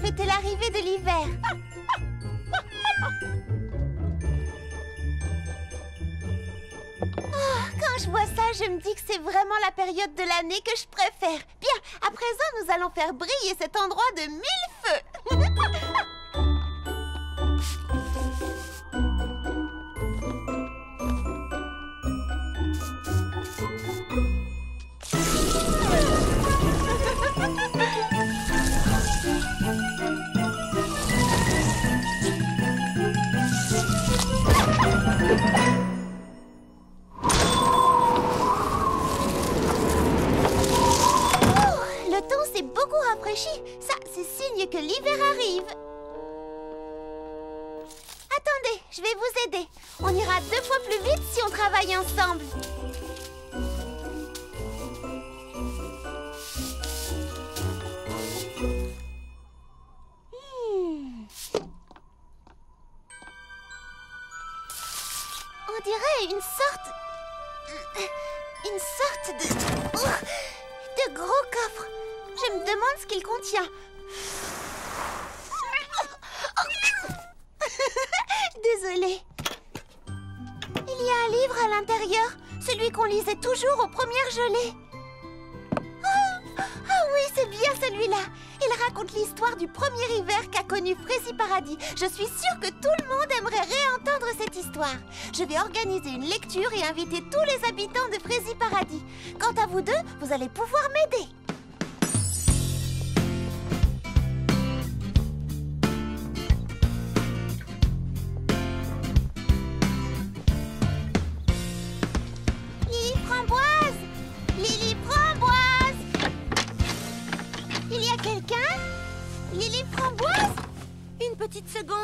fêter l'arrivée de l'hiver. Oh, quand je vois ça, je me dis que c'est vraiment la période de l'année que je préfère. Bien, à présent, nous allons faire briller cet endroit de mille je vais vous aider. On ira deux fois plus vite si on travaille ensemble. Hmm. On dirait une sorte... Une sorte de... Oh, de gros coffre. Je me demande ce qu'il contient. Désolée. Il y a un livre à l'intérieur, celui qu'on lisait toujours aux premières gelées. Oh, ah oui, c'est bien celui-là. Il raconte l'histoire du premier hiver qu'a connu Frézy Paradis. Je suis sûre que tout le monde aimerait réentendre cette histoire. Je vais organiser une lecture et inviter tous les habitants de Frézy Paradis. Quant à vous deux, vous allez pouvoir m'aider.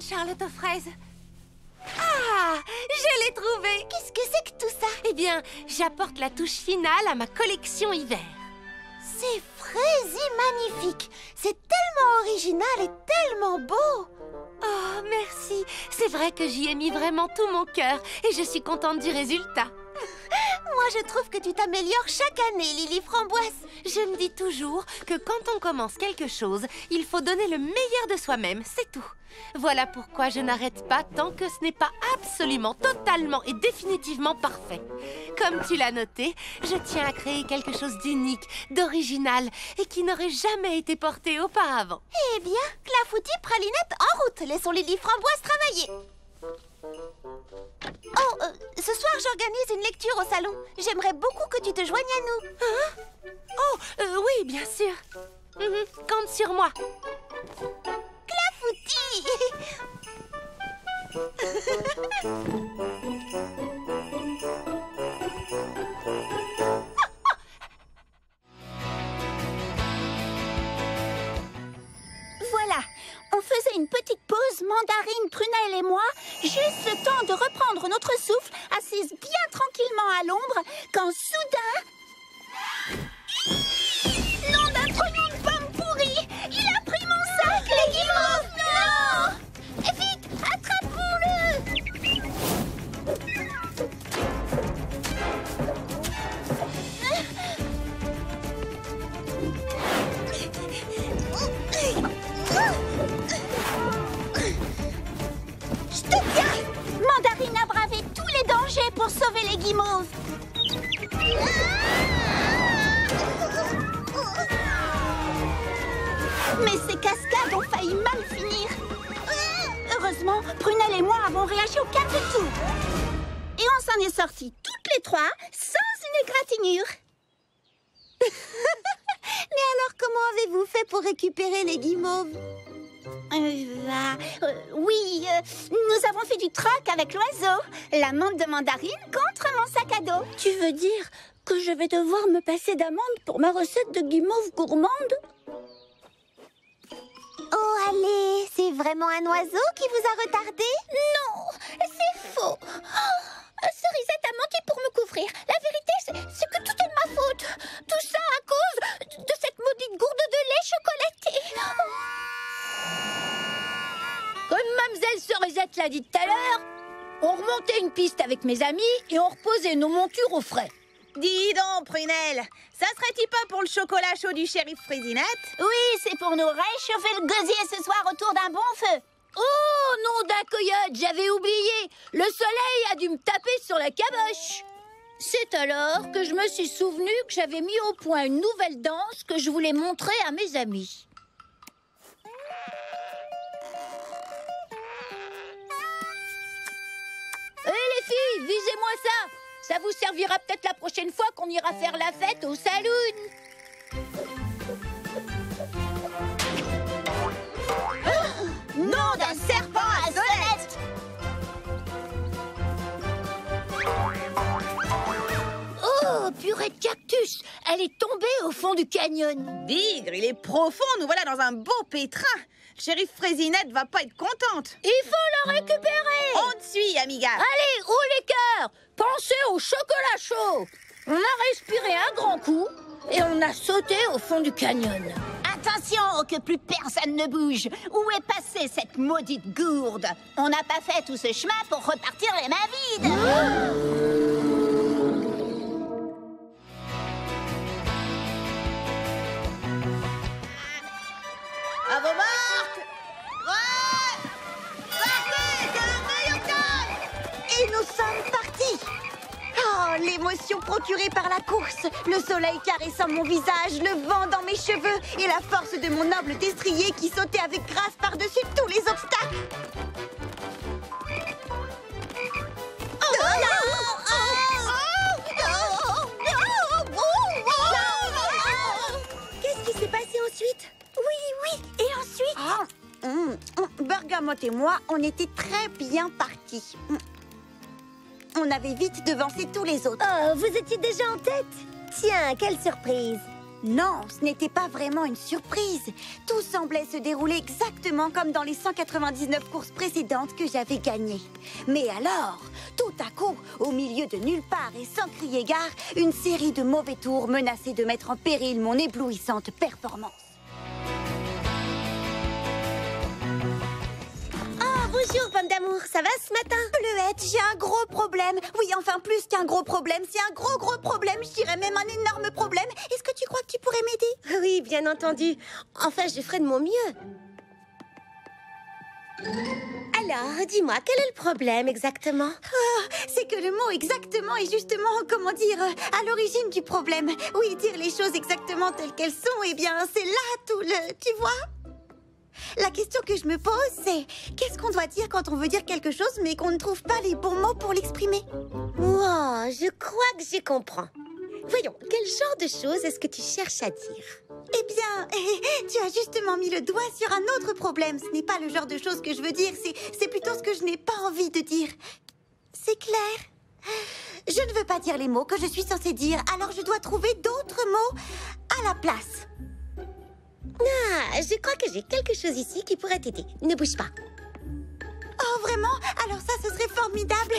Charlotte aux fraises. Ah Je l'ai trouvé Qu'est-ce que c'est que tout ça? Eh bien, j'apporte la touche finale à ma collection hiver. C'est Frézy magnifique C'est tellement original et tellement beau Oh, merci C'est vrai que j'y ai mis vraiment tout mon cœur et je suis contente du résultat. Moi, je trouve que tu t'améliores chaque année, Lily Framboise Je me dis toujours que quand on commence quelque chose, il faut donner le meilleur de soi-même, c'est tout. Voilà pourquoi je n'arrête pas tant que ce n'est pas absolument, totalement et définitivement parfait. Comme tu l'as noté, je tiens à créer quelque chose d'unique, d'original et qui n'aurait jamais été porté auparavant. Eh bien, Clafoutis, Pralinette, en route Laissons Lily Framboise travailler Oh, euh, ce soir, j'organise une lecture au salon. J'aimerais beaucoup que tu te joignes à nous. Oh, euh, oui, bien sûr. Mhm, compte sur moi. Voilà, on faisait une petite pause, Mandarine, Prunelle et moi, juste le temps de reprendre notre souffle, assise bien tranquillement à l'ombre, quand soudain... et on s'en est sortis toutes les trois sans une égratignure Mais alors, comment avez-vous fait pour récupérer les guimauves? Euh, ah, euh, oui, euh, nous avons fait du troc avec l'oiseau. La menthe de mandarine contre mon sac à dos. Tu veux dire que je vais devoir me passer d'amande pour ma recette de guimauve gourmande? Oh, allez, c'est vraiment un oiseau qui vous a retardé? Non, c'est faux. Oh, Cerisette a menti pour me couvrir. La vérité, c'est que tout est de ma faute. Tout ça à cause de cette maudite gourde de lait chocolaté. Comme Mamselle Cerisette l'a dit tout à l'heure, on remontait une piste avec mes amis et on reposait nos montures au frais. Dis donc, Prunelle, ça serait-il pas pour le chocolat chaud du shérif Frésinette Oui, c'est pour nous réchauffer le gosier ce soir autour d'un bon feu. Oh, nom d'un coyote, j'avais oublié. Le soleil a dû me taper sur la caboche. C'est alors que je me suis souvenu que j'avais mis au point une nouvelle danse que je voulais montrer à mes amis. Hé les filles, visez-moi ça Ça vous servira peut-être la prochaine fois qu'on ira faire la fête au saloon. Nom d'un serpent à sonnette Oh, purée de cactus. Elle est tombée au fond du canyon. Bigre, il est profond, nous voilà dans un beau pétrin. Le shérif Frésinette va pas être contente. Il faut la récupérer On te suit, amiga. Allez, haut les cœurs Pensez au chocolat chaud On a respiré un grand coup et on a sauté au fond du canyon. Attention que plus personne ne bouge. Où est passée cette maudite gourde? On n'a pas fait tout ce chemin pour repartir les mains vides. À Oh, l'émotion procurée par la course, le soleil caressant mon visage, le vent dans mes cheveux et la force de mon noble destrier qui sautait avec grâce par-dessus tous les obstacles. Qu'est-ce qui s'est passé ensuite? Oui, oui, et ensuite? Hum, hum, Bergamote et moi, on était très bien partis. Hum. On avait vite devancé tous les autres. Oh, vous étiez déjà en tête Tiens, quelle surprise Non, ce n'était pas vraiment une surprise. Tout semblait se dérouler exactement comme dans les 199 courses précédentes que j'avais gagnées. Mais alors, tout à coup, au milieu de nulle part et sans crier gare, une série de mauvais tours menaçaient de mettre en péril mon éblouissante performance. Bonjour, pomme d'amour, ça va ce matin Bleuette, j'ai un gros problème. Oui, enfin plus qu'un gros problème. C'est un gros gros problème. Je dirais même un énorme problème. Est-ce que tu crois que tu pourrais m'aider? Oui, bien entendu. Enfin, je ferai de mon mieux. Alors, dis-moi, quel est le problème exactement? C'est que le mot exactement est justement, comment dire, à l'origine du problème. Oui, dire les choses exactement telles qu'elles sont, eh bien, c'est là tout le... Tu vois? La question que je me pose, c'est qu'est-ce qu'on doit dire quand on veut dire quelque chose mais qu'on ne trouve pas les bons mots pour l'exprimer? Wow, je crois que j'y comprends. Voyons, quel genre de choses est-ce que tu cherches à dire? Eh bien, tu as justement mis le doigt sur un autre problème. Ce n'est pas le genre de choses que je veux dire, c'est c'est plutôt ce que je n'ai pas envie de dire. C'est clair? Je ne veux pas dire les mots que je suis censée dire, alors je dois trouver d'autres mots à la place. Ah, je crois que j'ai quelque chose ici qui pourrait t'aider. Ne bouge pas. Oh, vraiment? Alors ça, ce serait formidable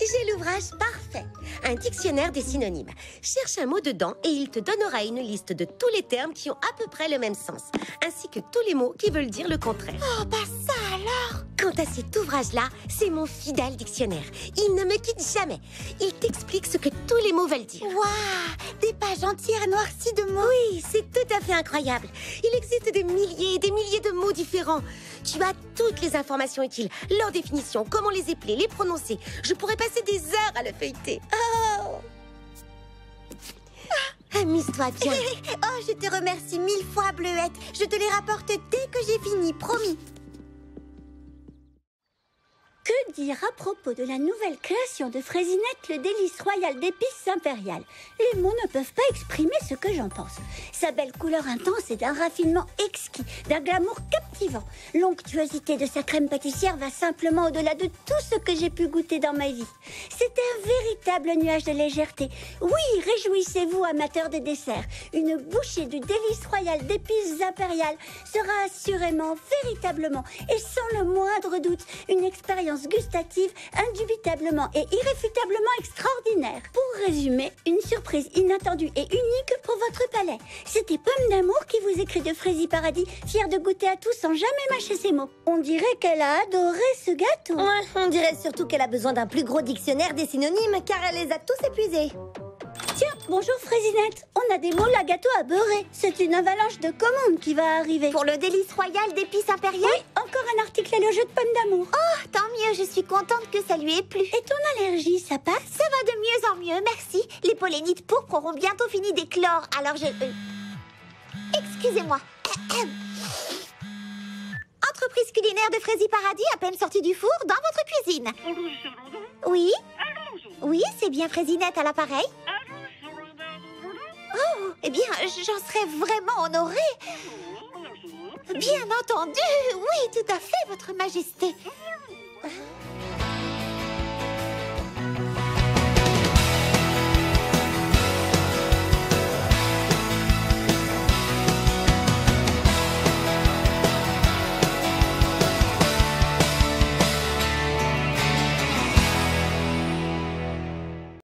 J'ai l'ouvrage parfait. Un dictionnaire des synonymes. Cherche un mot dedans et il te donnera une liste de tous les termes qui ont à peu près le même sens, ainsi que tous les mots qui veulent dire le contraire. Oh, bah ça alors? Quant à cet ouvrage-là, c'est mon fidèle dictionnaire. Il ne me quitte jamais. Il t'explique ce que tous les mots veulent dire. Waouh Des pages entières noircies de mots Oui, c'est tout à fait incroyable. Il existe des milliers et des milliers de mots différents. Tu as toutes les informations utiles, leurs définitions, comment les épeler, les prononcer. Je pourrais passer des heures à le feuilleter. Oh Amuse-toi bien. Oh, je te remercie mille fois, Bleuette. Je te les rapporte dès que j'ai fini, promis. Que dire à propos de la nouvelle création de Frésinette, le délice royal d'épices impériales? Les mots ne peuvent pas exprimer ce que j'en pense. Sa belle couleur intense est d'un raffinement exquis, d'un glamour captivant. L'onctuosité de sa crème pâtissière va simplement au-delà de tout ce que j'ai pu goûter dans ma vie. C'est un véritable nuage de légèreté. Oui, réjouissez-vous, amateurs de desserts. Une bouchée du délice royal d'épices impériales sera assurément, véritablement et sans le moindre doute une expérience gustative indubitablement et irréfutablement extraordinaire. Pour résumer, une surprise inattendue et unique pour votre palais. C'était Pomme d'amour qui vous écrit de Frésie Paradis, fière de goûter à tout sans jamais mâcher ses mots. On dirait qu'elle a adoré ce gâteau. On dirait surtout qu'elle a besoin d'un plus gros dictionnaire des synonymes car elle les a tous épuisés. Bonjour Frésinette, on a des moules à gâteau à beurrer. C'est une avalanche de commandes qui va arriver. Pour le délice royal d'épices impériales Oui, encore un article et le jeu de pommes d'amour. Oh, tant mieux, je suis contente que ça lui ait plu. Et ton allergie, ça passe? Ça va de mieux en mieux, merci. Les pollinites pourpres auront bientôt fini d'éclore, alors je... euh, Excusez-moi. Entreprise culinaire de Frézy Paradis, à peine sortie du four, dans votre cuisine. Oui? Oui, c'est bien Frézinette à l'appareil. Eh bien, j'en serais vraiment honorée. Bien entendu, oui, tout à fait, Votre Majesté.